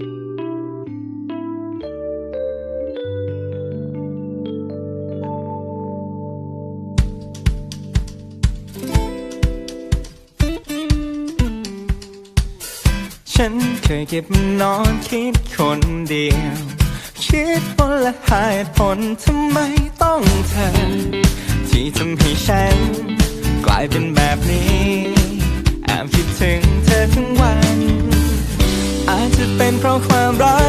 ฉันเคยเก็บนอนคิดคนเดียว คิดคนละหายผลทำไมต้องเธอ ที่ทำให้ฉัน กลายเป็นแบบนี้ แอบคิดถึงเธอทั้งวัน เป็นเพราะความรัก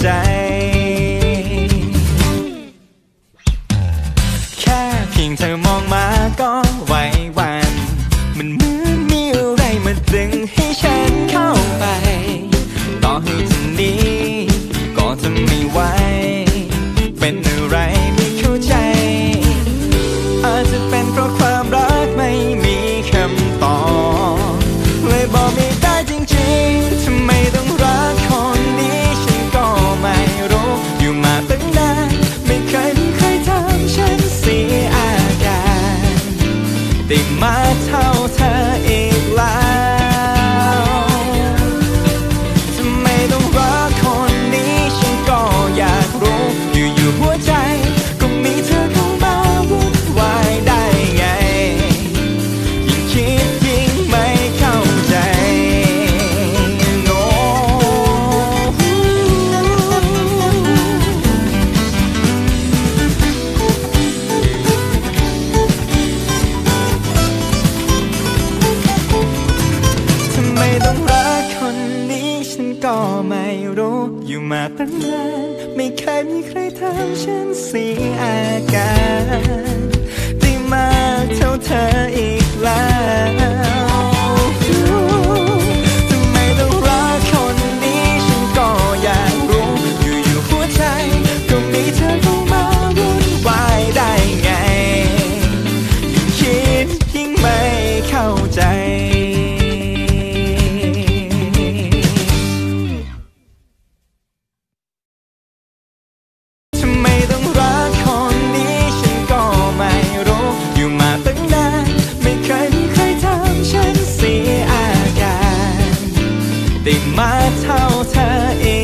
ใจ แค่เพียงเธอมองมาก็ อยู่มาตั้งนาน ไม่เคยมีใครทำฉันเสียอาการ ได้มาเท่าเธอเอง